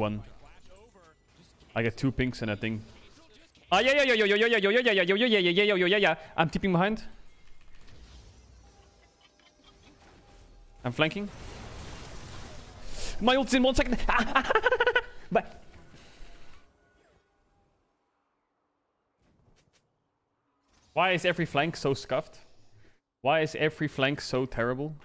one. I get two pinks and I think. Ah yeah yeah yeah yeah yeah yeah yeah yeah yeah yeah yeah yeah yeah yeah yeah yeah. I'm tipping behind. I'm flanking. My ult's in one second. Bye. Why is every flank so scuffed? Why is every flank so terrible?